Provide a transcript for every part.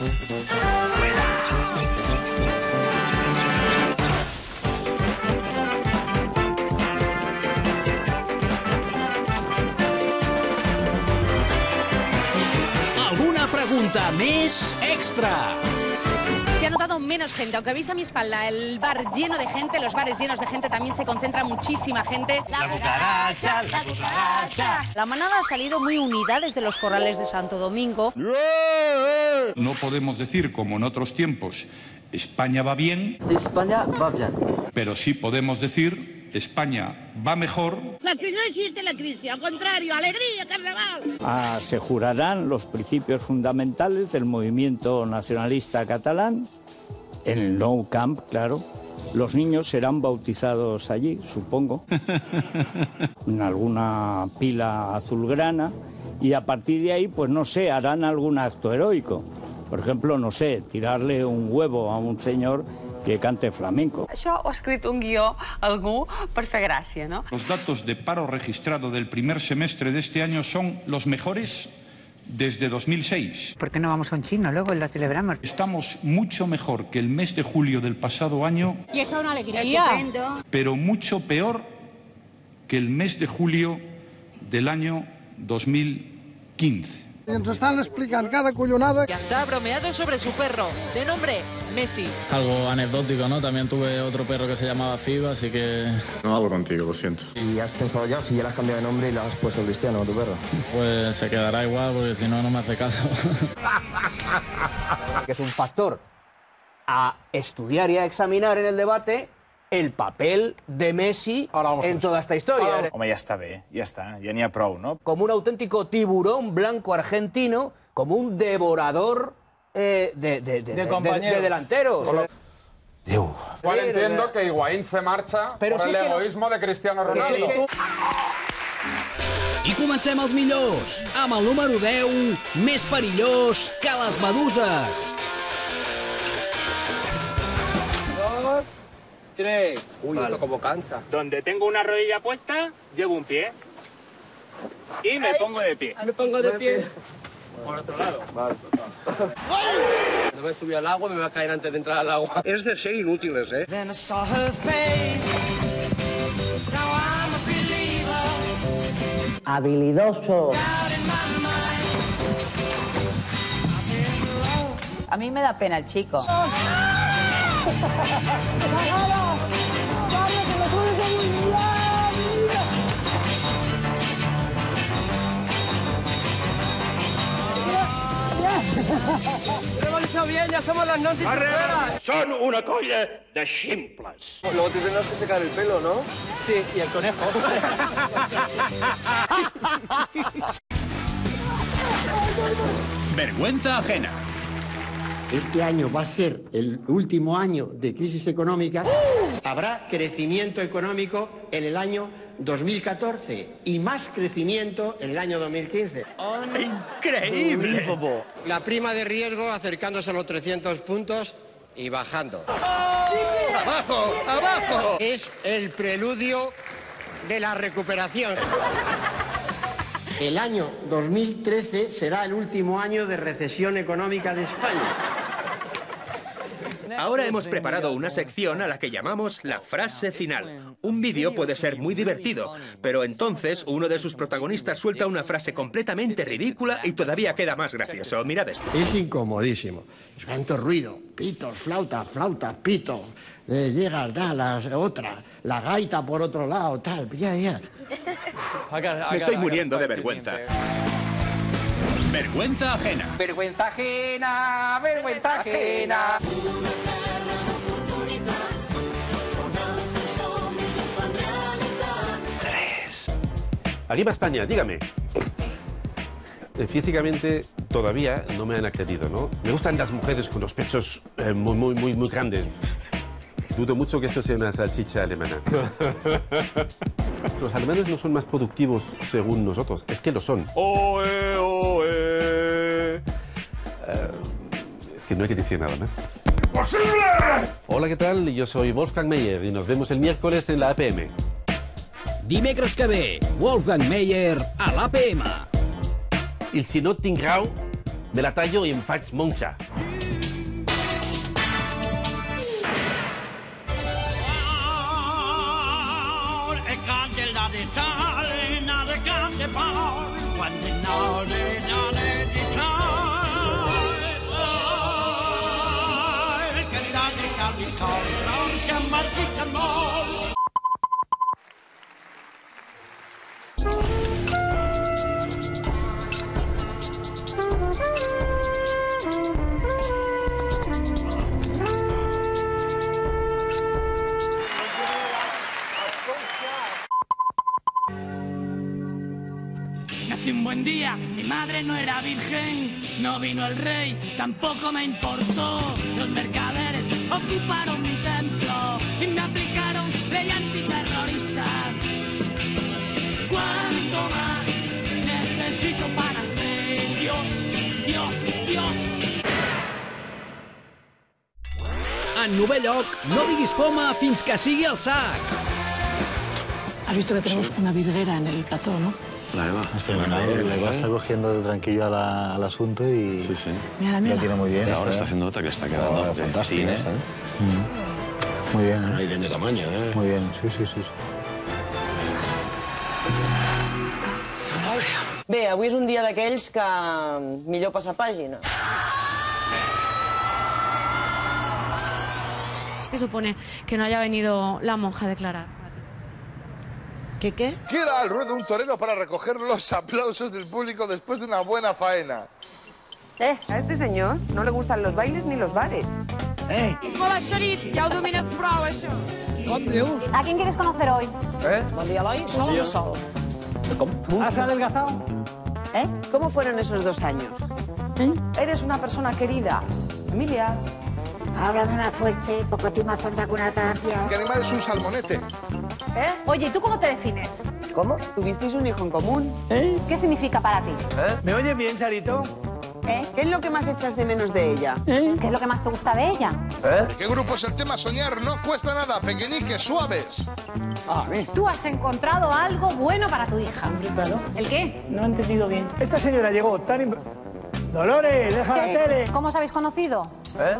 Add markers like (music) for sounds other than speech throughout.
Alguna pregunta més extra. Se ha notado menos gente, aunque veis a mi espalda el bar lleno de gente, los bares llenos de gente, también se concentra muchísima gente. La cucaracha, la cucaracha. La manada ha salido muy unida desde los corrales de Santo Domingo. No podemos decir, como en otros tiempos, España va bien, España va bien. pero sí podemos decir, España va mejor La crisis no existe la crisis, al contrario, alegría, carnaval. Ah, se jurarán los principios fundamentales del movimiento nacionalista catalán en el Nou Camp, claro. Los niños serán bautizados allí, supongo, (laughs) en alguna pila azulgrana y a partir de ahí, pues no sé, harán algún acto heroico. Por ejemplo, no sé, tirarle un huevo a un señor que cante flamenco. Això ho ha escrit un guió algú per fer gràcia, no? Los datos de paro registrado del primer semestre de este año son los mejores desde 2006. ¿Por qué no vamos a un chino luego y lo celebramos? Estamos mucho mejor que el mes de julio del pasado año, Y esto es una alegría. pero mucho peor que el mes de julio del año 2015. Ens estan explicant cada collonada. Ya está bromeado sobre su perro, de nombre Messi. Algo anecdótico, ¿no? También tuve otro perro que se llamaba Fiba, así que... No hablo contigo, lo siento. ¿Y has pensado ya si ya le has cambiado de nombre y le has puesto Cristiano a tu perro? Pues se quedará igual, porque si no, no me hace caso. (laughs) que es un factor a estudiar y a examinar en el debate el papel de Messi en toda esta historia. Home, ja està bé, ja està, ja n'hi ha prou, no? Como un auténtico tiburón blanco argentino, como un devorador eh, de, de- de- de- compañeros. de delanteros. Igual entiendo que Higuaín se marcha Pero por sí el que no- egoísmo de Cristiano Que sí Ronaldo. que- I comencem els millors, amb el número 10, més perillós que les meduses. Tres. Uy, esto como cansa. Donde tengo una rodilla puesta, llevo un pie. Y me pongo de pie. Me pongo de pie. Por otro lado. No me subí al agua, me voy a caer antes de entrar al agua. (laughs) Es de ser inútiles, ¿eh? Habilidoso. A mí me da pena el chico. (laughs) Lo hemos hecho bien, ya somos las noticias. Son una colla de ximples. Luego te tendrás que secar el pelo, ¿no? Sí, y el conejo. (laughs) Vergüenza ajena. Este año va a ser el último año de crisis económica. Habrá crecimiento económico en el año 2014 y más crecimiento en el año 2015. Increïble! La prima de riesgo acercándose a los 300 puntos y bajando. ¡Abajo! ¡Abajo! Es el preludio de la recuperación. El año 2013 será el último año de recesión económica de España. Ahora hemos preparado una sección a la que llamamos la frase final. Un vídeo puede ser muy divertido, pero entonces uno de sus protagonistas suelta una frase completamente ridícula y todavía queda más gracioso. Mirad esto. Es incomodísimo. Es tanto ruido. Pitos, flauta, flauta, pito. Eh, llegas, da, la otra. La gaita por otro lado, tal. Ya, ya. Me estoy muriendo de vergüenza. Vergüenza ajena. Vergüenza ajena, vergüenza ajena. Arriba España, dígame. Eh, Físicamente todavía no me han acreditado, ¿no? Me gustan las mujeres con los pechos eh, muy, muy, muy, muy grandes. Dudo mucho que esto sea una salchicha alemana. (laughs) Los alemanes no son más productivos según nosotros, es que lo son. ¡Oe, oe! Eh, es que no hay que decir nada más. Hola, ¿qué tal? Yo soy Wolfgang Meyer y nos vemos el miércoles en la APM. Dimecres que ve, Wolfgang Meyer a l'APM. Il si no tinc me la tallo i em faig di tale, na de carte parole, quando na de na de di tale, che da di calmi col, non che marti madre no era virgen, no vino el rey, tampoco me importó. Los mercaderes ocuparon mi templo y me aplicaron ley antiterrorista. ¿Cuánto más necesito para ser Dios, Dios, Dios? En novè lloc, no diguis poma fins que sigui el sac. Has visto que tenemos una virguera en el plató, ¿no? La Eva. Es fenomenal, La le está cogiendo de tranquillo a la- al asunto y sí, sí. Mírala, mírala. lo tiene muy bien. Y ahora ¿eh? está haciendo otra que está quedando Oh, de fantástico, cine. ¿eh? Mm. Muy bien. Ahí bien de tamaño, ¿eh? Muy bien, sí, sí, sí. sí. Bé, avui és un dia d'aquells que millor passar pàgina. ¿Qué supone que no haya venido la monja a declarar? ¿Qué qué? Queda al ruedo un torero para recoger los aplausos del público después de una buena faena. Eh, a este señor no le gustan los bailes ni los bares. Eh. Hola, Xarit, ja ho domines prou, això. Com diu? ¿A quién quieres conocer hoy? ¿Eh? Buen día, Eloy. ¿Sol o sol? ¿Has adelgazado? ¿Eh? ¿Cómo fueron esos dos años? Eres una persona querida. Emilia. Háblame más fuerte, porque me has falta con una terapia. ¿Qué animal es un salmonete? ¿Eh? Oye, ¿y tú cómo te defines? ¿Cómo? Tuvisteis un hijo en común. ¿Qué significa para ti? ¿Me oye bien, Sarito? ¿Eh? ¿Qué es lo que más echas de menos de ella? ¿Qué es lo que más te gusta de ella? ¿Qué grupo es el tema soñar? No cuesta nada, pequeñiques, suaves. Tú has encontrado algo bueno para tu hija. Hombre, claro. ¿El qué? No he entendido bien. Esta señora llegó tan... Dolores, deja la ¿Qué? tele. ¿Cómo os habéis conocido? ¿Eh?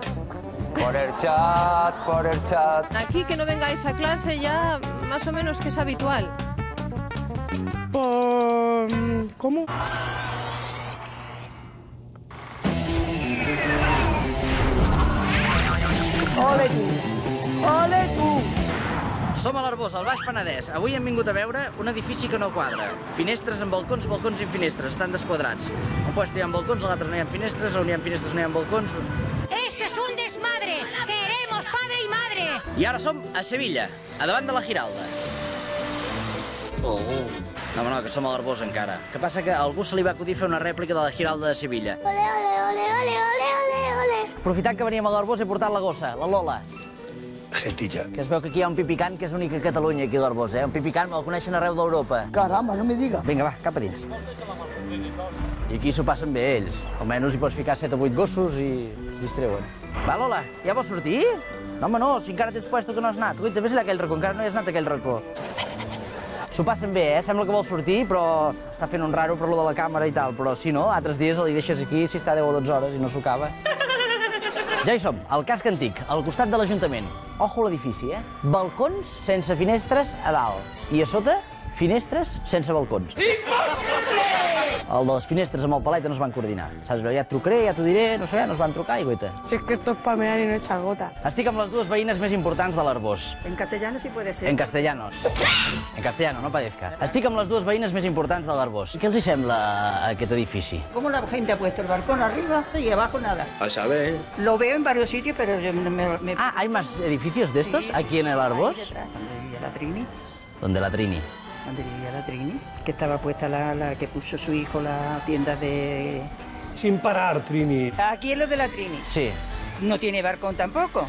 Por el chat, por el chat. Aquí que no vengáis a clase ya más o menos que es habitual. ¿Cómo? Ole tu! Ole tu! Som a l'Arbós, al Baix Penedès. Avui hem vingut a veure un edifici que no quadra. Finestres amb balcons, balcons i finestres, estan desquadrats. Un puesto hi ha balcons, a l'altre no hi ha finestres, on hi ha finestres no hi ha balcons. I ara som a Sevilla, a davant de la Giralda. No, home, no, que som a l'Arbós encara. Que passa que a algú se li va acudir fer una rèplica de la Giralda de Sevilla. Ole, ole, ole, ole, ole, ole, ole. Aprofitant que veníem a l'Arbós he portat la gossa, la Lola. Gentilla. Que es veu que aquí hi ha un pipicant que és únic a Catalunya, aquí a l'Arbós, eh? Un pipicant el coneixen arreu d'Europa. Caramba, no me diga. Vinga, va, cap a dins. I aquí s'ho passen bé ells. Almenys hi pots ficar 7 o 8 gossos i es distreuen. Va, Lola, ja vols sortir? No, home, no, si encara tens puesto que no has anat. Ui, també és aquell racó, encara no hi has anat aquell racó. S'ho passen bé, eh? Sembla que vol sortir, però està fent un raro per lo de la càmera i tal. Però si no, altres dies li deixes aquí si està 10 o 12 hores i no s'ho acaba. Ja hi som, al casc antic, al costat de l'Ajuntament. Ojo l'edifici, eh? Balcons sense finestres a dalt. I a sota, finestres sense balcons. El de les finestres amb el palet no es van coordinar. Saps, ja et trucaré, ja t'ho diré, no sé, no es van trucar i guaita. Si es que esto es palmear y no echa gota. Estic amb les dues veïnes més importants de l'Arbós. En castellano sí puede ser. En castellanos. En castellano, no padezca. Estic amb les dues veïnes més importants de l'Arbós. Què els hi sembla aquest edifici? ¿Cómo la gente ha puesto el balcón arriba y abajo nada? A saber. Lo veo en varios sitios, pero yo me... me- Ah, ¿hay más edificios de estos aquí en el Arbós? Donde vivía la Trini, Donde la Trini. Donde vivía la Trini, que estaba puesta la, la que puso su hijo la tienda de... Sin parar, Trini. Aquí es lo de la Trini. Sí. No tiene balcón tampoco.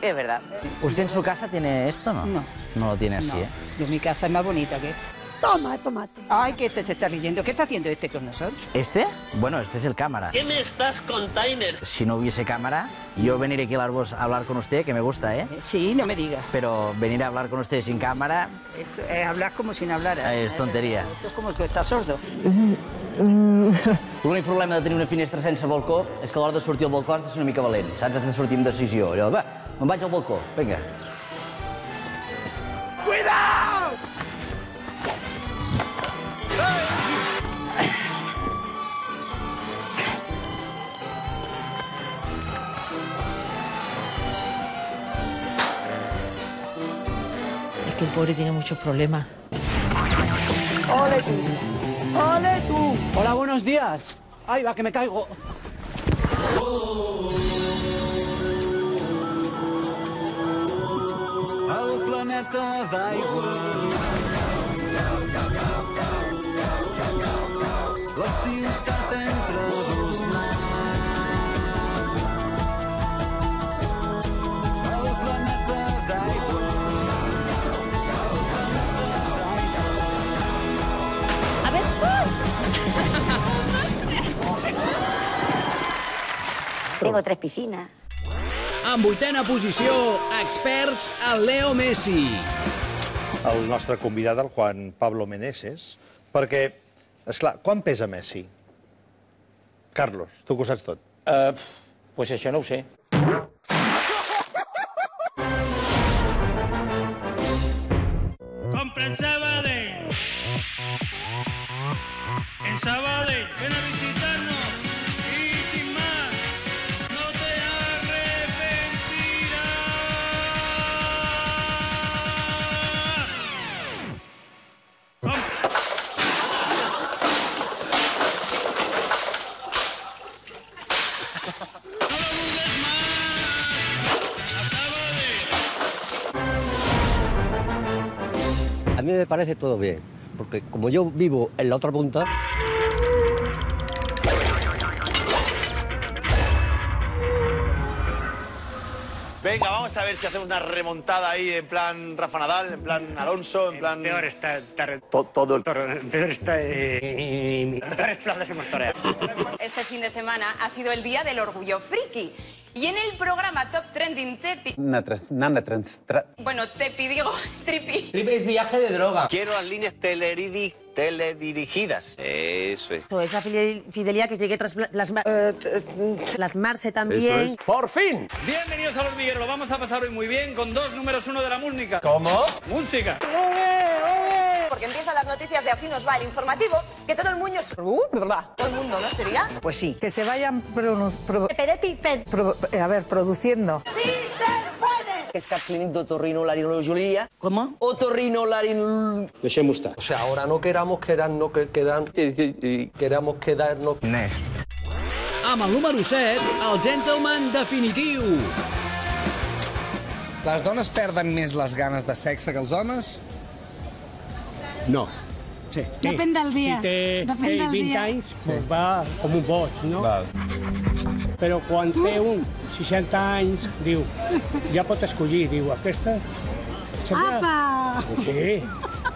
Es verdad. ¿Usted en su casa tiene esto, no? No. No lo tiene así, No, ¿eh? yo, mi casa es más bonita que esta. Toma, tomate. Ay, que este se está riendo. ¿Qué está haciendo este con nosotros? ¿Este? Bueno, este es el cámara. ¿Qué me estás container? Si no hubiese cámara, yo veniré aquí al Arbós a hablar con usted, que me gusta, ¿eh? Sí, no me digas. Pero venir a hablar con usted sin cámara es hablar como si no hablara. es tontería. Esto es como que estás sordo. (laughs) L'únic problema de tenir una finestra sense balcó és que a l'hora de sortir al balcó has de ser una mica valent, saps? Has de sortir amb decisió. Allò, va, me'n vaig al balcó, vinga. ¡Cuidado! Es que el pobre tiene muchos problemas. ¡Ole tú! Hola, buenos días. Ay, va, que me caigo. Tengo tres piscinas. En vuitena posició, experts, el Leo Messi. el nostre convidat, el Juan Pablo Meneses, perquè, és clar, quan pesa Messi? Carlos, tu que ho saps tot. Uh, pues això no ho sé. Compra parece todo bien, porque como yo vivo en la otra punta, Venga, vamos a ver si hacemos una remontada ahí en plan Rafa Nadal, en plan Alonso, en plan... Peor está... todo el... Peor está... Eh, (laughs) peores plazas hemos toreado. Este fin de semana ha sido el día del orgullo friki. Y en el programa Top Trending Tepi... Nana trans... tra- Bueno, Tepi, digo, (laughs) Tripi. Tripi es viaje de droga. Quiero las líneas teleridi- teledirigidas. Eso es. Esa fide- fidelidad que llegue tras plasma- plasmarse también. ¡Por fin! Bienvenidos al hormiguero, lo vamos a pasar hoy muy bien con dos números uno de la música. ¿Cómo? Música. Porque empiezan las noticias de Así nos va el informativo, que todo el mundo... Uh, todo el mundo, ¿no sería? Pues sí. Que se vayan produ- pro- pro- a ver, produciendo. ¡Sí se puede! Es cap clínic d'otorrinolaringologia. ¿Cómo? Otorrinolaringologia. Deixem-ho estar. O sea, ahora no queramos quedarnos, que quedan, y queramos quedarnos... Nest. Amb el número 7, el gentleman definitiu. Les dones perden més les ganes de sexe que els homes? No. Sí. Depèn del dia. Si té Depèn del 20 dia. anys, doncs va com un boig, no? Val. Però quan té un 60 anys, diu, ja pot escollir, diu, aquesta... Apa! Sí,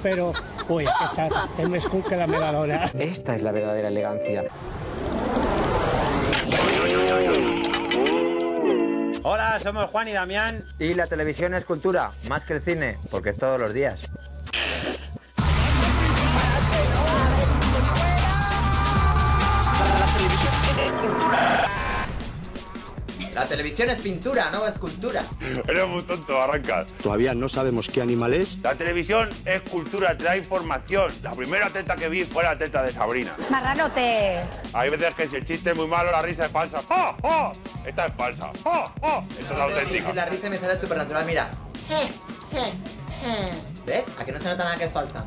però, ui, aquesta té més cul que la meva dona. Esta es la verdadera elegancia. Hola, somos Juan y Damián. Y la televisión es cultura, más que el cine, porque es todos los días. La televisión es pintura, no es cultura. (laughs) Eres muy tonto, arranca. todavía no sabemos qué animal es. La televisión es cultura, te da información. La primera teta que vi fue la teta de Sabrina. Marranote. Hay veces que si el chiste es muy malo, la risa es falsa. ¡Ah, ah! Esta es falsa. ¡Ah, ah! Esta es auténtica. La risa me sale supernatural, mira. ¿Ves? ¿A que no se nota nada que es falsa?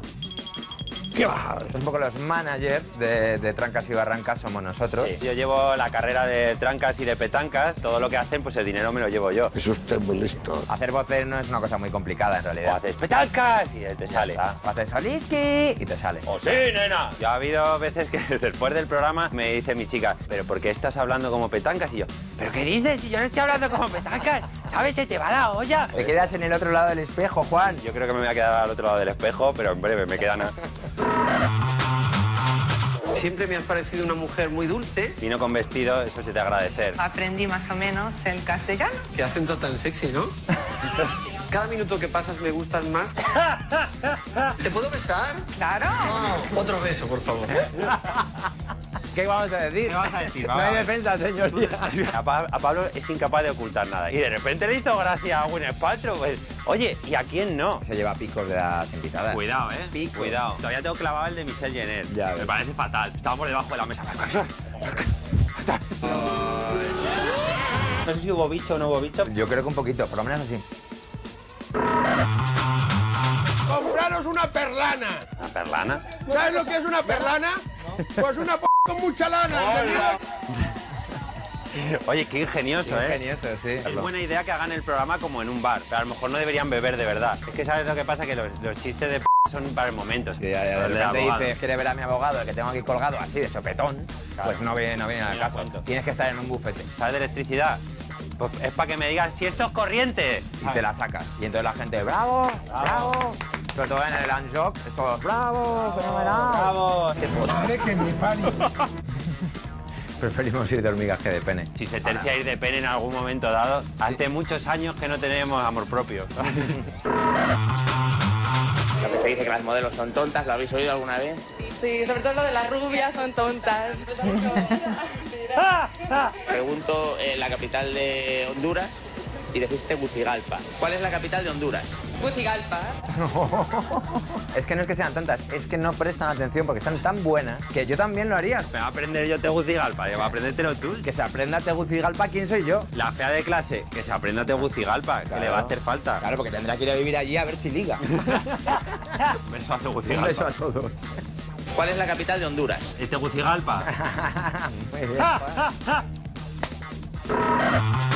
¿Qué va? Un poco los managers de, de Trancas y Barrancas somos nosotros. Yo llevo la carrera de trancas y de petancas. Todo lo que hacen, pues el dinero me lo llevo yo. Es usted muy listo. Hacer voces no es una cosa muy complicada en realidad. O haces petancas y te sale. O haces soliski y te sale. ¡Oh, sí, nena! Yo ha habido veces que (laughs) después del programa me dice mi chica, ¿pero por qué estás hablando como petancas? Y yo, ¿pero qué dices? Si yo no estoy hablando como petancas, ¿sabes? Se te va la olla. Te quedas en el otro lado del espejo, Juan. Yo creo que me voy a quedar al otro lado del espejo, pero en breve me queda nada. (laughs) Siempre me has parecido una mujer muy dulce. Vino con vestido, eso se te agradecer. Aprendí más o menos el castellano. Qué acento tan sexy, ¿no? (laughs) Cada minuto que pasas me gustan más. (laughs) ¿Te puedo besar? Claro. Otro beso, por favor. ¿Qué vamos a decir? ¿Qué vas a decir? (laughs) No hay defensa, señoría. A, Pa- a Pablo es incapaz de ocultar nada. Y de repente le hizo gracia a Gwyneth Paltrow. Pues, oye, ¿y a quién no? Se lleva picos de las invitadas. Cuidado, ¿eh? Cuidado. Todavía tengo clavado el de Michelle Jenner. Ya, Me parece fatal. Estábamos debajo de la mesa. No sé si hubo bicho o no hubo bicho. Yo creo que un poquito, por lo menos así. Una perlana? ¿Una perlana? ¿Sabes lo que es una perlana? Pues una p con mucha lana. Oye, (laughs) qué ingenioso, ¿eh? Ingenioso, sí. Es buena idea que hagan el programa como en un bar, pero a lo mejor no deberían beber de verdad. Es que sabes lo que pasa, que los, los chistes de p son para el momento. Que ya, ya, de repente dices, quiere ver a mi abogado, el que tengo aquí colgado así de sopetón, Claro. pues no viene, no viene al caso. cuento. Tienes que estar en un bufete. ¿Sabes de electricidad? Pues es para que me digan si esto es corriente. Y te la sacas. Y entonces la gente, ¡bravo! ¡Bravo! Sobre todo en el Unjock, es todo, ¡bravo! ¡Fenomenal! ¡Bravo! (laughs) pari. (laughs) Preferimos ir de hormigas que de pene. Si se tercia ir de pene en algún momento dado, hace muchos años que no tenemos amor propio. Lo que se dice que las modelos son tontas, ¿lo habéis oído alguna vez? Sí, sobre todo lo de las rubias son tontas. (laughs) Pregunto eh, la capital de Honduras y decís Tegucigalpa. ¿Cuál es la capital de Honduras? Tegucigalpa. (laughs) Es que no es que sean tontas, es que no prestan atención porque están tan buenas que yo también lo haría. Me va a aprender yo Tegucigalpa, va a aprendértelo tú. Que se aprenda Tegucigalpa quién soy yo. La fea de clase, que se aprenda Tegucigalpa, que le va a hacer falta. Claro, porque tendrá que ir a vivir allí a ver si liga. (laughs) Un beso a Un Tegucigalpa. beso a todos. ¿Cuál es la capital de Honduras? ¿De Tegucigalpa? (laughs)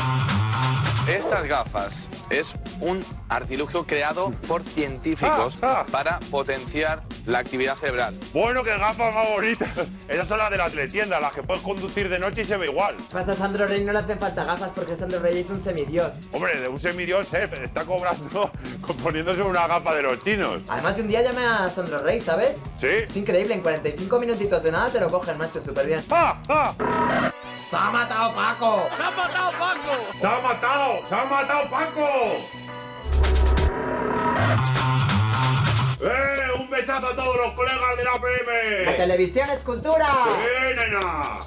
Estas gafas es un artilugio creado por científicos para potenciar la actividad cerebral. Bueno, qué gafas más bonitas. (laughs) Esas son las de la teletienda, las que puedes conducir de noche y se ve igual. Pasa Sandro Rey no le hacen falta gafas porque Sandro Rey es un semidios. Hombre, de un semidios, ¿eh? Está cobrando (laughs) poniéndose una gafa de los chinos. Además de un día llamé a Sandro Rey, ¿sabes? ¿Sí? Es increíble, en 45 minutitos de nada te lo cogen, macho, súper bien. ¡Ah! ¡Ah! ¡Se ha matado Paco! ¡Se ha matado Paco! ¡Se ha matado! ¡Se ha matado Paco! ¡Eh! ¡Un besazo a todos los colegas de la ¡La PM! televisión es cultura! ¡Sí, nena!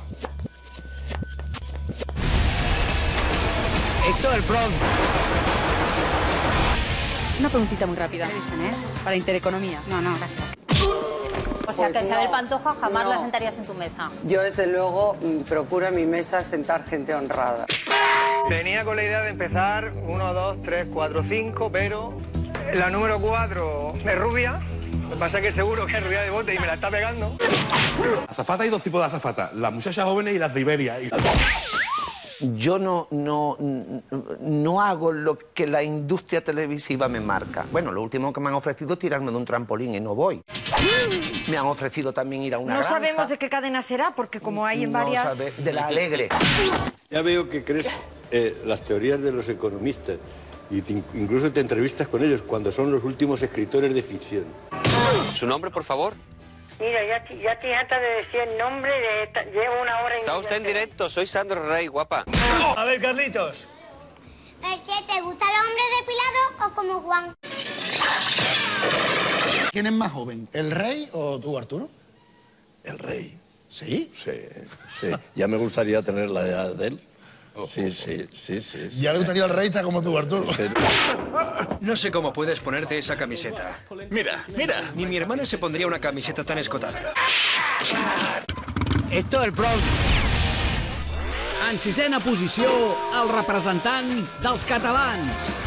Héctor el Prom. Una preguntita muy rápida. Para Intereconomía. No, no, gracias. O sea, Pues que Isabel no. Pantoja jamás No. la sentarías en tu mesa. Yo, desde luego, mm, procuro en mi mesa sentar gente honrada. Venía con la idea de empezar 1, 2, 3, 4, 5, pero la número 4 es rubia. Lo que pasa es que seguro que es rubia de bote y me la está pegando. Azafata hay dos tipos de azafata, las muchachas jóvenes y las de Iberia. Yo no, no, no hago lo que la industria televisiva me marca. Bueno, lo último que me han ofrecido es tirarme de un trampolín y no voy. Me han ofrecido también ir a una No granja. sabemos de qué cadena será, porque como hay en No varias... sabe- de la alegre. Ya veo que crees eh, las teorías de los economistas y te- incluso te entrevistas con ellos cuando son los últimos escritores de ficción. ¿Su nombre, por favor? Mira, ya, te- ya te harta de decir el nombre, de esta- llevo una hora y Está usted en directo, soy Sandro Rey, guapa. A ver, Carlitos. ¿te gusta el hombre depilado o como Juan? ¿Quién es más joven, el rey o tú, Arturo? El rey. ¿Sí? Sí, sí. Ya me gustaría tener la edad de él. Sí, sí, sí, sí. sí. Ya le gustaría el rey estar como tú, Arturo. No sé cómo puedes ponerte esa camiseta. Mira, mira. Ni mi hermana se pondría una camiseta tan escotada. Héctor el Prom. En sisena posició, el representant dels catalans.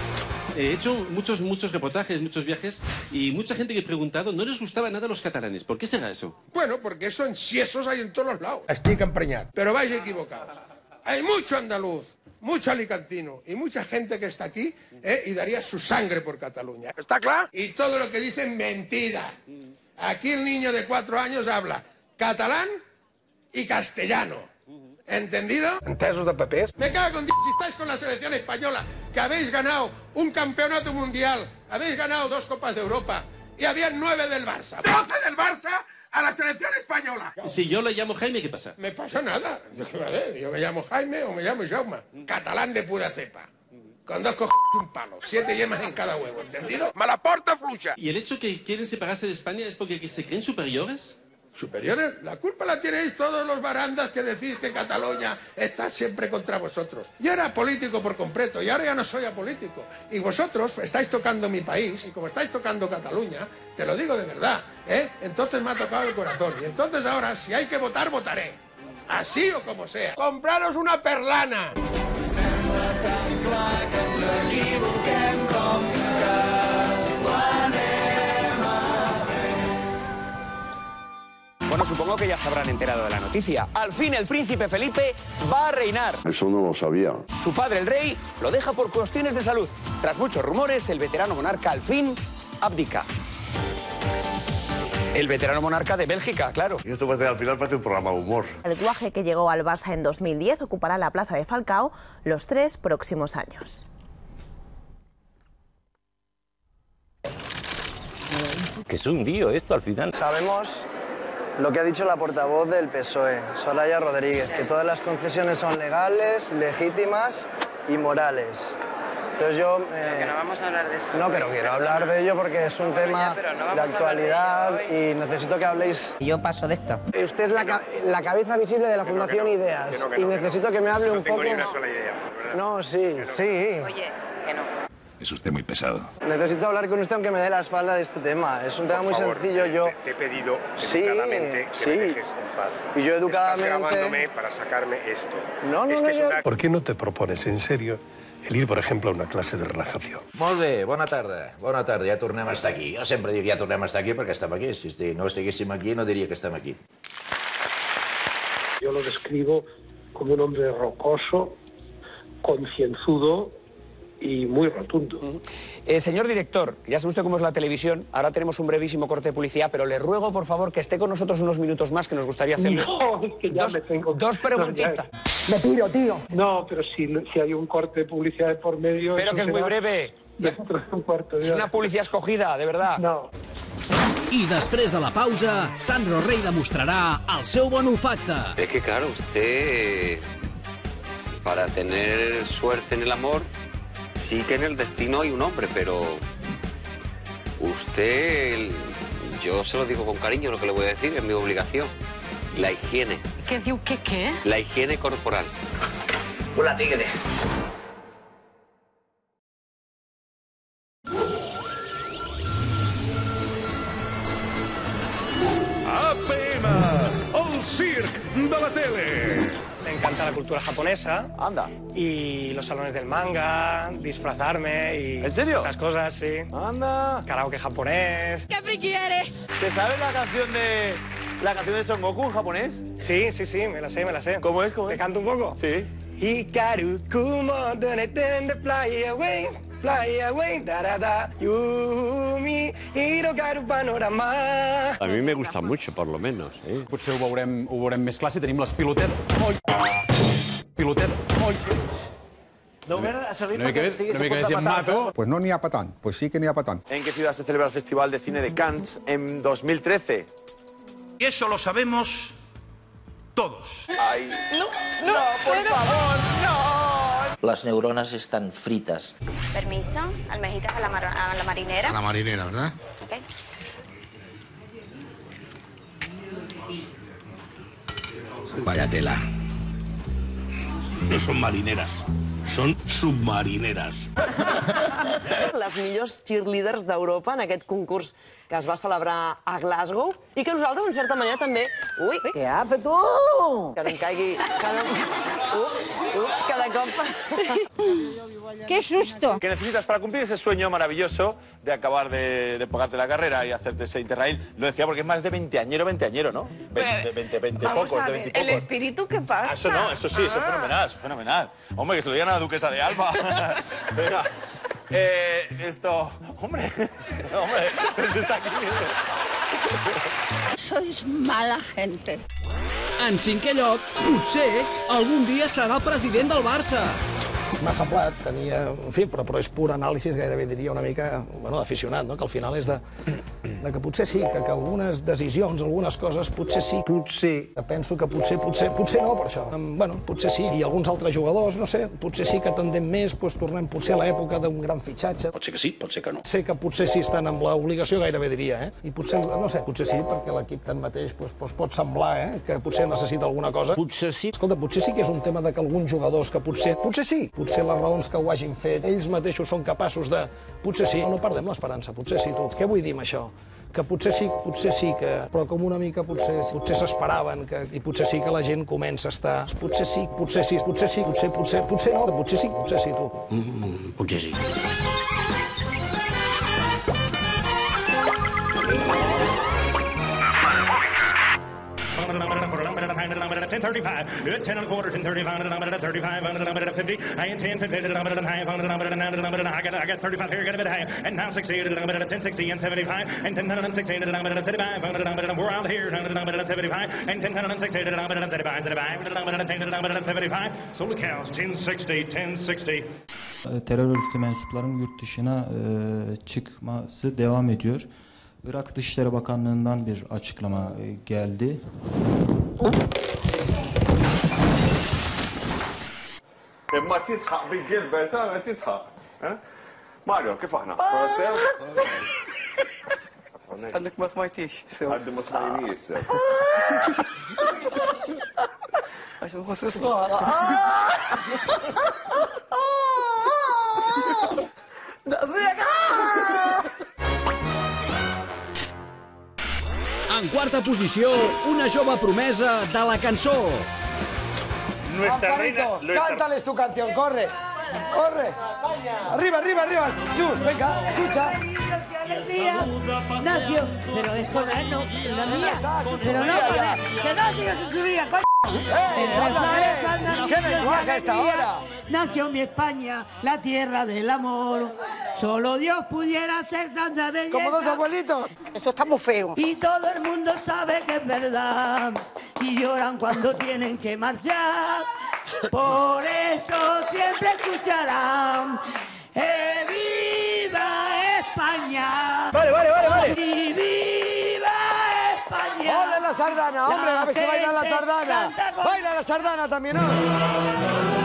He hecho muchos, muchos reportajes, muchos viajes y mucha gente que he preguntado no les gustaba nada a los catalanes. ¿Por qué será eso? Bueno, porque eso en siesos hay en todos los lados. Estic emprenyat. Pero vais equivocados. Hay mucho andaluz, mucho alicantino y mucha gente que está aquí ¿eh? y daría su sangre por Cataluña. ¿Está claro? Y todo lo que dicen mentira. Aquí el niño de cuatro años habla catalán y castellano. ¿Entendido? Entesos de papers. Me cago en Dios si estáis con la selección española, que habéis ganado un campeonato mundial, habéis ganado dos Copas de Europa y había nueve del Barça. ¡Doce del Barça a la selección española! Si yo le llamo Jaime, ¿qué pasa? Me pasa nada. Yo, qué vale, yo me llamo Jaime o me llamo Jaume. Catalán de pura cepa. Con dos cojones y un palo. Siete yemas en cada huevo, ¿entendido? ¡Malaporta flucha! ¿Y el hecho que quieren separarse de España es porque se creen superiores? ¿Superiores? La culpa la tenéis todos los barandas que decís que Cataluña está siempre contra vosotros. Yo era político por completo y ahora ya no soy apolítico. Y vosotros estáis tocando mi país y como estáis tocando Cataluña, te lo digo de verdad, ¿eh? Entonces me ha tocado el corazón. Y entonces ahora, si hay que votar, votaré. Así o como sea. ¡Compraros una perlana! Bueno, supongo que ya se habrán enterado de la noticia. Al fin el príncipe Felipe va a reinar. Eso no lo sabía. Su padre, el rey, lo deja por cuestiones de salud. Tras muchos rumores, el veterano monarca al fin abdica. El veterano monarca de Bélgica, claro. Y esto parece, al final parece un programa de humor. El guaje que llegó al Barça en 2010 ocupará la plaza de Falcao los tres próximos años. Que es un lío esto al final. Sabemos lo que ha dicho la portavoz del PSOE, Soraya Rodríguez, que todas las concesiones son legales, legítimas y morales. Entonces yo... eh, no vamos a hablar de eso. no, pero quiero hablar de ello porque es un tema de actualidad y necesito que habléis... Yo paso de esto. Usted es la, ca- la cabeza visible de la Fundación Ideas y necesito que me hable un poco... idea. No, sí, sí. Oye, que no. Es usted muy pesado. Necesito hablar con usted aunque me dé la espalda de este tema. Es un tema muy sencillo. Yo Te he pedido Sí, educadamente que sí. me dejes en paz. Y yo educadamente- Estás grabándome para sacarme esto. No, no, este no, es yo- una- ¿Por qué no te propones en serio el ir, por ejemplo, a una clase de relajación? Molt bé, bona tarda. Bona tarda, ja tornem a estar aquí. Jo sempre dic ja tornem a estar aquí perquè estem aquí. Si no estiguéssim aquí no diria que estem aquí. Yo lo describo como un hombre rocoso, concienzudo y muy rotundo. Eh, señor director, ya sabe usted cómo es la televisión. Ahora tenemos un brevísimo corte de publicidad, pero le ruego, por favor, que esté con nosotros unos minutos más, que nos gustaría hacerle No, es que ya dos, me tengo... dos preguntitas. Me piro, tío. No, pero si, si hay un corte de publicidad de por medio... Pero que es muy breve. Dentro de un cuarto de Es hora. una publicidad escogida, de verdad. No. I després de la pausa, Sandro Rey demostrarà el seu bon olfacte. Es que claro, usted para tener suerte en el amor, sí que en el destino hay un hombre, pero usted, el- yo se lo digo con cariño lo que le voy a decir, es mi obligación. La higiene, Què diu que què? la higiene corporal. Hola, tigre. APM, el circ de la tele. Me encanta la cultura japonesa. Anda. Y los salones del manga, disfrazarme y... ¿En serio? Estas cosas, sí. Anda. Karaoke japonés. ¡Qué friki eres! ¿Te sabes la canción de la canción de Son Goku en japonés? Sí, sí, sí, me la sé, me la sé. ¿Cómo es? ¿Cómo ¿Te canto un poco? Sí. Hikaru kumo donetende fly away, fly away, da da da, yumi, hirogaru panorama. A mi me gusta mucho, por lo menos. Eh? Potser ho veurem, ho veurem més clar si tenim les pilotetes. Oi! Pilotetes. Oi! No, mira, més, una mica més i em mato. Pues no n'hi ha pa tant, pues sí que n'hi ha pa tant. ¿En qué ciudad se celebra el Festival de Cine de Cannes en 2013? Y eso lo sabemos todos. Ay. No, no, por favor, no. Las neuronas están fritas. Permiso, almejitas a la, mar- a la marinera. A la marinera, ¿verdad? Ok. Vaya tela. No son marineras, son submarineras. (laughs) les millors cheerleaders d'Europa en aquest concurs que es va celebrar a Glasgow i que nosaltres, en certa manera, també... Ui, què ha fet tu? Que no em caigui... Que no... Uf, uf, cada cop... (laughs) ¡Qué susto! ¿Qué necesitas para cumplir ese sueño maravilloso de acabar de, de pagarte la carrera y hacerte ese Interrail? Lo decía porque es más de 20 añero, 20 añero, ¿no? 20, 20, 20 Vamos pocos, a de ver, 20 ¿el pocos. espíritu qué pasa? Ah, eso no, eso sí, eso es Ah. fenomenal, eso es fenomenal. Hombre, que se lo digan a la duquesa de Alba. (laughs) Venga, eh, esto... Hombre, (laughs) hombre, si está aquí. Sois mala gente. En cinquè lloc, potser algun dia serà el president del Barça. M'ha semblat, tenia... En fi, però, però és pur anàlisi, gairebé diria una mica, bueno, d'aficionat, no? Que al final és de, de que potser sí, que, que algunes decisions, algunes coses, potser sí, potser, que penso que potser, potser, potser no, per això. Bueno, potser sí. I alguns altres jugadors, no sé, potser sí que tendem més, doncs tornem potser a l'època d'un gran fitxatge. Pot ser que sí, pot ser que no. Sé que potser sí estan amb l'obligació, gairebé diria, eh? I potser, no sé, potser sí, perquè l'equip tanmateix doncs, doncs pot semblar eh? que potser necessita alguna cosa. Potser sí. Escolta, potser sí que és un tema de que alguns jugadors que potser... Potser sí. Potser les raons que ho hagin fet, ells mateixos són capaços de... Potser sí. No, perdem l'esperança, potser sí, tu. Què vull dir amb això? que potser sí, potser sí que... Però com una mica potser potser s'esperaven que... I potser sí que la gent comença a estar... Potser sí, potser sí, potser sí, potser, potser, potser no, potser sí, potser sí, tu. Mm, potser sí. Terör örgütü mensuplarının yurt dışına e, çıkması devam ediyor. Irak Dışişleri Bakanlığı'ndan bir açıklama geldi. Imma titħaq Big Gilbert, għara titħaq. Mario, kif aħna? Għandek ma smajtix. Għandek ma smajtix. Għax nħoss istoħra. Daqsijak! En quarta posició, una jove promesa de la cançó. Nuestra reina. Nuestra- cántales tu canción, corre, corre. Arriba, arriba, arriba, Sus, venga, escucha. Nacio, pero es con él, no, la mía. Pero no con. Que Nacio es su vida, coño. Andan ¿Qué lenguaje esta hora? Nació mi España, la tierra del amor. Solo Dios pudiera ser tanta belleza. Como dos abuelitos. Eso está muy feo. Y todo el mundo sabe que es verdad. Y lloran cuando tienen que marchar. Por eso siempre escucharán. ¡Eh, viva España! Vale, vale, vale, vale. ¡Y viva España! ¡Ole la sardana, hombre! A ver si baila la sardana. canta con- Baila la sardana también, ¿no?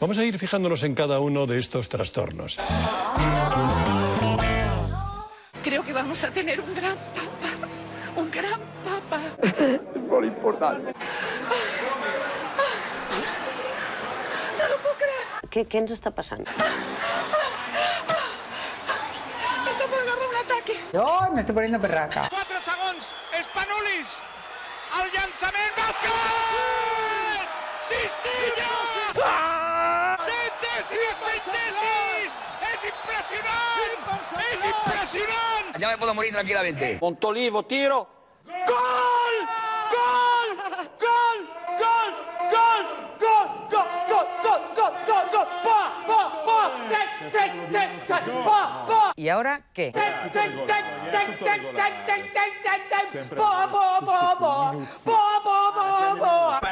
Vamos a ir fijándonos en cada uno de estos trastornos. Creo que vamos a tener un gran papa. Un gran papa. Muy importante. No lo puedo creer. Què, què ens està passant? Está por agarrar un ataque. Yo me estoy poniendo perraca. 4 segons, Spanulis, el llançament, bàsquet! Cistilla! És impressionant! És impressionant! Ya me puedo morir tranquilamente. Montolivo, tiro. ¡Gol! ¡Gol! ¡Gol! ¡Gol! ¡Gol! ¡Gol! ¡Gol! ¡Gol! ¡Gol! ¡Gol! ¡Gol! ¡Gol! ¡Pa! ¡Pa! ¡Pa! ¡Tec! ¡Tec! ¡Tec! ¡Tec! ¡Pa! ¡Pa! ¿Y ahora qué? ¡Tec! ¡Tec! ¡Tec! ¡Tec! ¡Tec! ¡Tec! ¡Tec! ¡Tec! ¡Tec! ¡Tec! ¡Pa! ¡Pa! ¡Pa! ¡Pa! ¡Pa! ¡Pa! ¡Pa!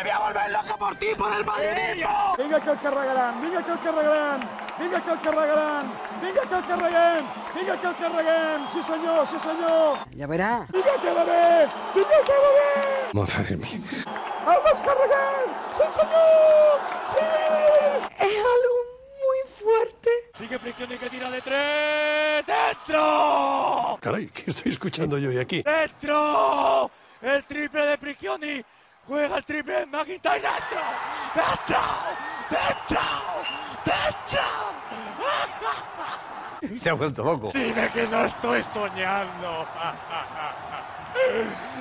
por ti, por el madrileño. Venga Chacho Regalán, venga Chacho Regalán, venga Chacho Regalán, venga Chacho Regalán, venga Chacho Regalán, sí señor, sí señor. Ya verá. Venga que venga que. Madre mía. ¡Vamos Carragán! ¡Sí señor! ¡Sí! Es algo muy fuerte. Sigue presión que tira de tres. ¡Dentro! Caray, ¿qué estoy escuchando yo hoy aquí? ¡Dentro! El triple de Prigioni juega el triple McIntyre, ¡dentro! ¡Dentro! ¡Dentro! ¡Dentro! Se ha vuelto loco. Dime que no estoy soñando.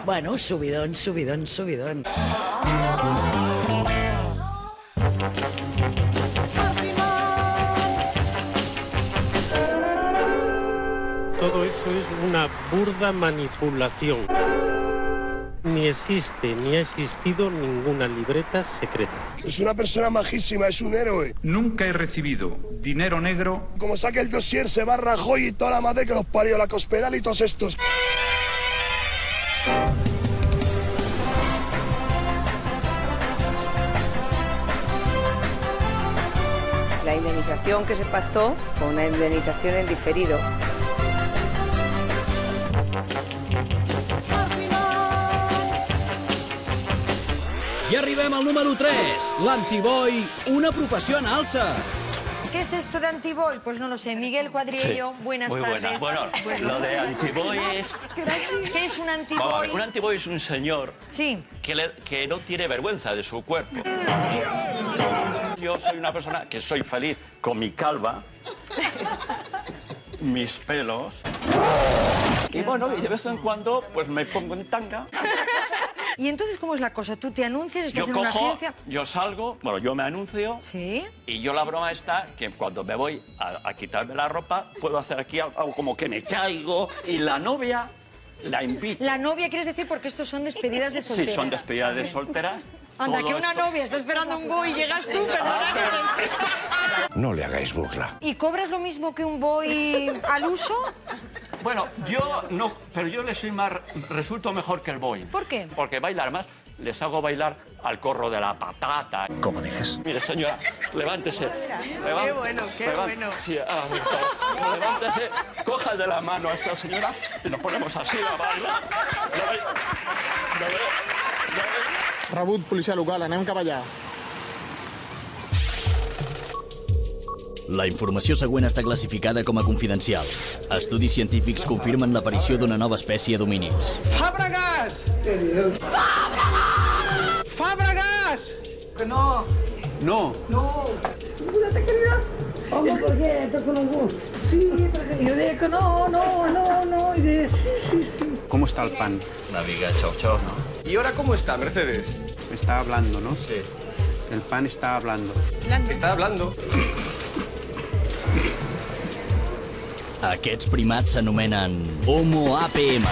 Bueno, subidón, subidón, subidón. Todo eso es una burda manipulación. Ni existe ni ha existido ninguna libreta secreta. Es una persona majísima, es un héroe. Nunca he recibido dinero negro. Como saque el dossier, se va a Rajoy y toda la madre que los parió, la Cospedal y todos estos. La indemnización que se pactó fue una indemnización en diferido. I arribem al número 3, l'antiboi, una professió en alça. ¿Qué es esto de antiboy? Pues no lo sé. Miguel Cuadriello, Sí, buenas muy tardes. buena. Bueno, lo de antiboy es... ¿Qué es un antiboy? ver, un antiboy es un señor Sí. que, le- que no tiene vergüenza de su cuerpo. Yo soy una persona que soy feliz con mi calva, mis pelos. Y bueno, y de vez en cuando pues me pongo en tanga. ¿Y entonces cómo es la cosa? ¿Tú te anuncias, estás Yo en una cojo, agencia? yo salgo, bueno, yo me anuncio. Sí. Y yo la broma está que cuando me voy a, a quitarme la ropa, puedo hacer aquí algo como que me caigo y la novia la invito. La novia quieres decir porque estos son despedidas de Sí, soltera. son despedidas de solteras. Anda, que una esto. novia está esperando un boy y llegas tú, perdona te- No le hagáis burla. ¿Y cobras lo mismo que un boy al uso? Bueno, yo no, pero yo le soy más, resulto mejor que el boy. ¿Por qué? Porque bailar más, les hago bailar al corro de la patata. ¿Cómo dices? Mire, señora, levántese. Qué bueno, qué bueno. Sí, ah, levántese, coja de la mano a esta señora y nos ponemos así a bailar. La ba- la ba- la ba- Rebut policia local, anem cap allà. La informació següent està classificada com a confidencial. Estudis científics confirmen l'aparició d'una nova espècie d'homínids. Fàbregas! Fàbregas! Fàbregas! Que no. No. No. Segúrate que no. Home, per què? T'ha conegut? Sí, perquè jo deia que no, no, no, no, i deia sí, sí, sí. ¿Cómo está el pan? Una viga chau chau, ¿no? ¿Y ahora cómo está, Mercedes? Está hablando, ¿no? Sí. El pan está hablando. Está hablando. Aquests primats s'anomenen Homo APM.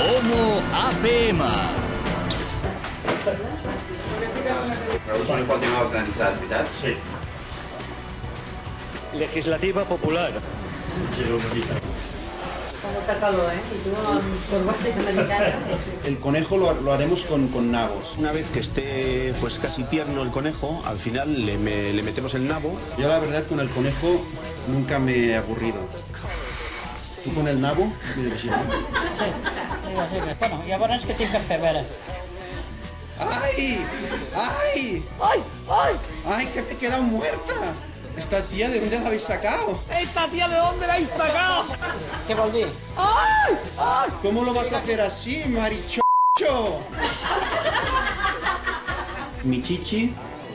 Homo APM. Però us pot tenir organitzats, veritat? Sí. Legislativa popular. ¿Eh? El conejo lo, lo haremos con, con nabos. Una vez que esté pues casi tierno el conejo, al final le, me- le metemos el nabo. Yo la verdad con el conejo nunca me he aburrido. ¿Tú con el nabo? Que sí, ¿no? Bueno, llavors què tinc que fer, a veure? ¡Ay! ¡Ay! ¡Ay! ¡Ay! ¡Ay, que se ha quedado muerta! Esta tía, ¿de dónde la habéis sacado? ¡Esta tía de dónde la habéis sacado! Què vol dir? ¡Ay! ¡Ay! ¿Cómo lo vas a hacer así, marichocho? ¿Mi chichi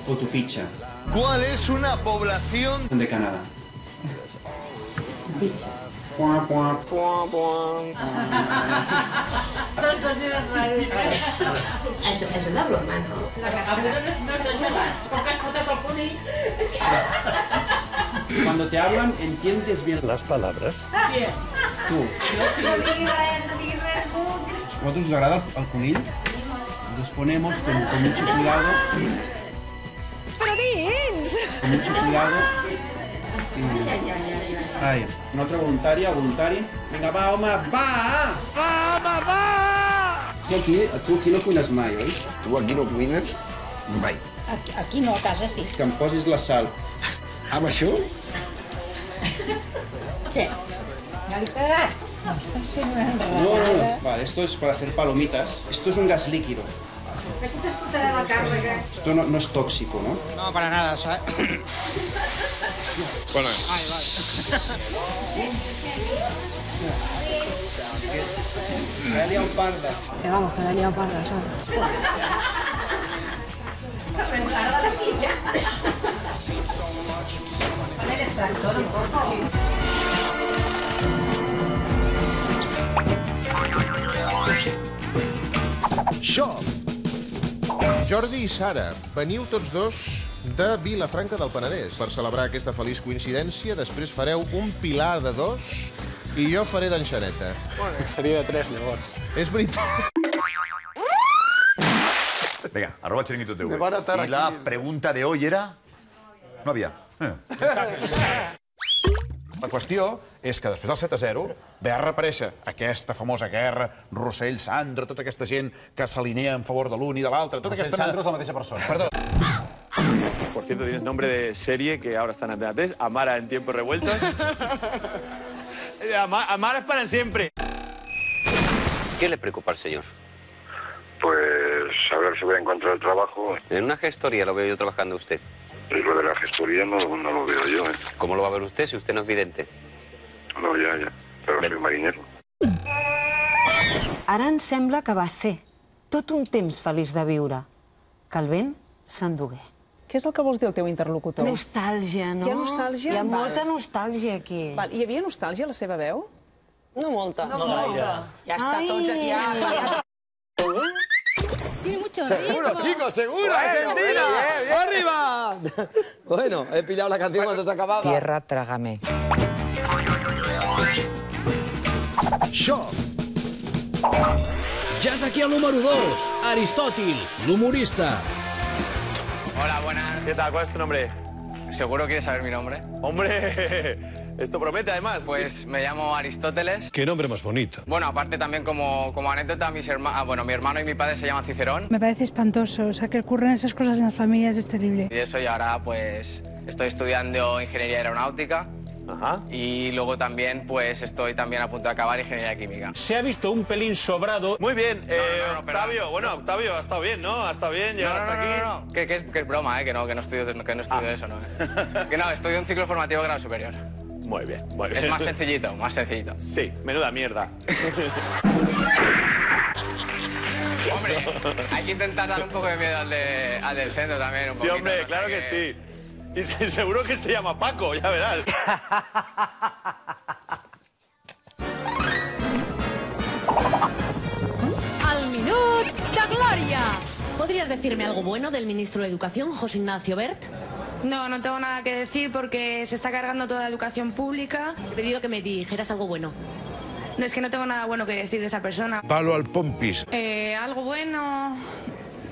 o tu picha? ¿Cuál es una población De Canadá. Picha. Puah. Dos coses rares. Això, això és de broma, no? La cascada no és, és de gelats. Com que has portat el conill... Cuando te hablan, entiendes bien las palabras. Bien. Tú. No diguis res, no diguis res. ¿A vosotros os agrada el conill? Los ponemos con, con mucho cuidado. Però dins! Con mucho cuidado. Ahí. Una otra voluntaria, voluntari. Venga, va, home, va! Va, va, va! Tu aquí, tu aquí no cuines mai, oi? Tu aquí no cuines mai. Aquí, aquí no, a casa sí. Que em posis la sal. Amb això? Què? Ja l'he cagat. No, estàs fent una No, no, enredada. no. Vale, esto es para hacer palomitas. Esto es un gas líquido. Que si t'escoltarà la càrrega. Esto no, no es tóxico, ¿no? No, para nada, ¿sabes? Bueno. Ay, vale. Me ha liado parda. Que vamos, que la he liado parda, ¿sabes? Me la silla. Pon el extractor un poco. Shop. Jordi i Sara, veniu tots dos de Vilafranca del Penedès. Per celebrar aquesta feliç coincidència, després fareu un pilar de dos i jo faré d'enxaneta. Seria de tres, llavors. És veritat. Venga, arroba el chiringuito TV. Me van a atar y la aquí. pregunta de hoy era... No había. Eh. La qüestió és que després del 7 a 0 ve a reaparèixer aquesta famosa guerra, Rossell, Sandro, tota aquesta gent que s'alinea en favor de l'un i de l'altre. Tota Rossell, aquesta... Sandro és la mateixa persona. Perdó. Por cierto, tienes nombre de serie que ahora está en Antena 3, Amara en tiempos revueltos. Ama- Amara es para siempre. ¿Qué le preocupa al señor? Pues a ver si voy a encontrar trabajo. En una gestoría lo veo yo trabajando usted. Y lo de la gestoría no, no lo veo yo, ¿eh? ¿Cómo lo va a ver usted si usted no es vidente? No, ya, ya. Pero soy marinero. Ara ens sembla que va ser tot un temps feliç de viure, que el vent s'endugué. Què és el que vols dir el teu interlocutor? Nostàlgia, no? Hi ha nostàlgia? Hi ha Val. molta nostàlgia aquí. Val. Hi havia nostàlgia a la seva veu? No molta. No, no gaire. Ya está, tots aquí. Ja, ja, Tiene mucho Seguro, ritmo. chicos, seguro. Bueno, Argentina. ¡Arriba! (laughs) Bueno, he pillado la canción cuando se acababa. Tierra, trágame. Shock. Ja és aquí el número 2, Aristòtil, l'humorista. Hola, buenas. ¿Qué tal? ¿Cuál es tu nombre? ¿Seguro quieres saber mi nombre? Hombre, (laughs) esto promete además. Pues me llamo Aristóteles. Qué nombre más bonito. Bueno, aparte también como, como anécdota, mis herma- bueno, mi hermano y mi padre se llaman Cicerón. Me parece espantoso, o sea, que ocurren esas cosas en las familias es terrible. Y eso y ahora pues estoy estudiando ingeniería aeronáutica. Y luego también pues estoy también a punto de acabar ingeniería química. Se ha visto un pelín sobrado. Muy bien, eh, Octavio, bueno, Octavio, ha estado bien, ¿no? Ha estado bien llegar hasta aquí. No, no, que, que es, que es broma, ¿eh? Que no, que no estudio, que no estudio eso, ¿no? eh. (laughs) que no, estudio un ciclo formativo de grado superior. Muy bien, muy bien. Es más sencillito, más sencillito. Sí, menuda mierda. Hombre, hay que intentar dar un poco de miedo al, de- al del centro también. Un Sí, poquito, hombre, no claro que sí. Y se- seguro que se llama Paco, ya verás. Al minut de glòria. ¿Podrías decirme algo bueno del ministro de Educación, José Ignacio Bert? No, no tengo nada que decir porque se está cargando toda la educación pública. Te he pedido que me dijeras algo bueno. No, es que no tengo nada bueno que decir de esa persona. Palo al pompis. Eh, algo bueno...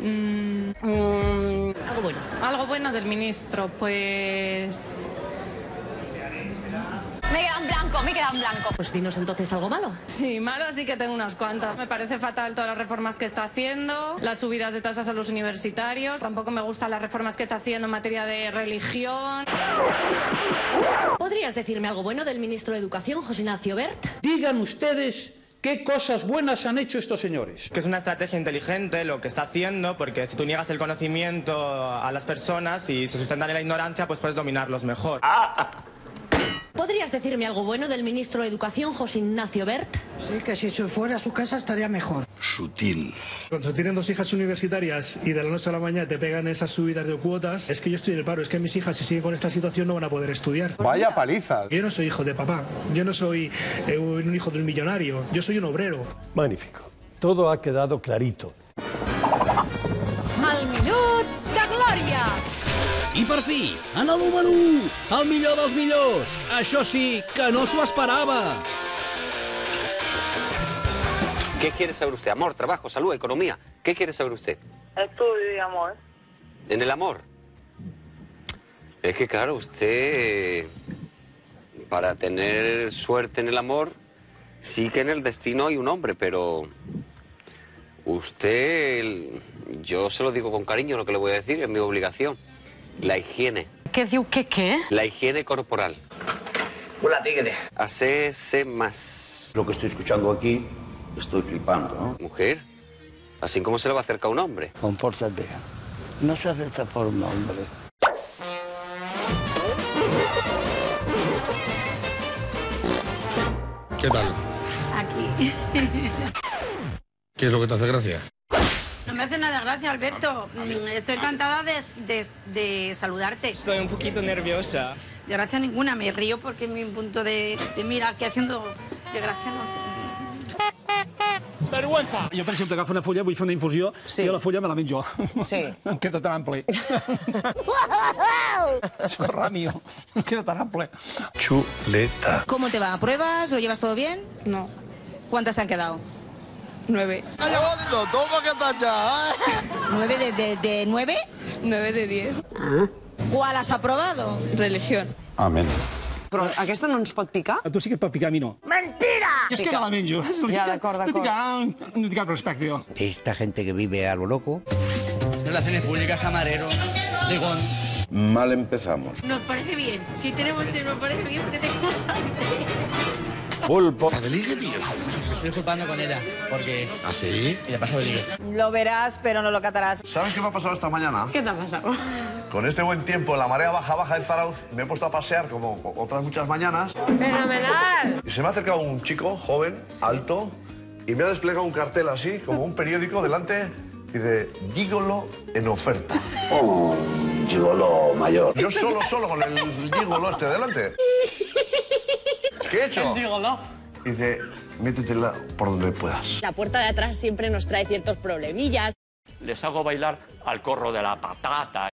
mm, algo bueno. Algo bueno del ministro, pues... Blanco, me queda en blanco. Pues dinos entonces algo malo. Sí, malo sí que tengo unas cuantas. Me parece fatal todas las reformas que está haciendo, las subidas de tasas a los universitarios. Tampoco me gustan las reformas que está haciendo en materia de religión. ¿Podrías decirme algo bueno del ministro de Educación, José Ignacio Bert? Digan ustedes qué cosas buenas han hecho estos señores. Que es una estrategia inteligente lo que está haciendo, porque si tú niegas el conocimiento a las personas y se sustentan en la ignorancia, pues puedes dominarlos mejor. ¿Podrías decirme algo bueno del ministro de Educación, José Ignacio Bert? Sí, que si se fuera a su casa estaría mejor. Sutil. Cuando tienen dos hijas universitarias y de la noche a la mañana te pegan esas subidas de cuotas, es que yo estoy en el paro, es que mis hijas si siguen con esta situación no van a poder estudiar. Vaya paliza. Yo no soy hijo de papá, yo no soy eh, un hijo de un millonario, yo soy un obrero. Magnífico. Todo ha quedado clarito. I per fi, en el número 1, el millor dels millors. Això sí, que no s'ho esperava. ¿Qué quiere saber usted? Amor, trabajo, salud, economía. ¿Qué quiere saber usted? Estudio y amor. ¿En el amor? Es que, claro, usted, para tener suerte en el amor, sí que en el destino hay un hombre, pero usted, yo se lo digo con cariño lo que le voy a decir, es mi obligación. La higiene. ¿Qué diu qué qué? La higiene corporal. Hola, tigre. Hacerse más. Lo que estoy escuchando aquí, estoy flipando, ¿no? Mujer, así como se le va a acercar a un hombre. Compórtate. No seas de esta forma, hombre. ¿Qué tal? Aquí. ¿Qué es lo que te hace gracia? No me hace nada de gracia, Alberto. Mm, Estoy encantada de, de- de saludarte. Estoy un poquito nerviosa. De gracia ninguna, me río porque mi punto de, de mira que haciendo de gracia no. Vergüenza! Jo, per exemple, agafo una fulla, vull fer una infusió, sí. i la fulla me la menjo. Sí. em (laughs) queda tan ample. Això és ràmio. Em queda tan ample. Chuleta. ¿Cómo te va? ¿Pruebas? ¿Lo llevas todo bien? No. ¿Cuántas te han quedado? Nueve. ¡Hondo! ¡Toma que estás ya! ¿Nueve de, de, de nueve? Nueve de diez. ¿Cuál has aprobado? Religión. Amén. Però aquesta no ens pot picar? A tu sí que et pot picar, a mi no. ¡Mentira! És que me la menjo. Ja, d'acord, No d'acord. no tinc cap respecte, jo. Esta gente que vive a lo loco. Relaciones públicas, camarero, ligón. Mal empezamos. Nos parece bien. Si tenemos, nos parece bien porque tenemos sangre. Pulpo. ¿De ligue, tío? Me estoy disculpando con ella, porque... ¿Ah, sí? Y de paso de ligue. Lo verás, pero no lo catarás. ¿Sabes qué me ha pasado esta mañana? ¿Qué te ha pasado? Con este buen tiempo, la marea baja baja en Zarauz, me he puesto a pasear como otras muchas mañanas ¡Fenomenal! y se me ha acercado un chico joven, alto, y me ha desplegado un cartel así, como un periódico delante, y dice, gigolo en oferta. Oh, gigolo mayor. Yo solo, solo con el gigolo este delante. (laughs) ¿Qué he hecho? Y dice, métetela por donde puedas. La puerta de atrás siempre nos trae ciertos problemillas. les hago bailar al corro de la patata.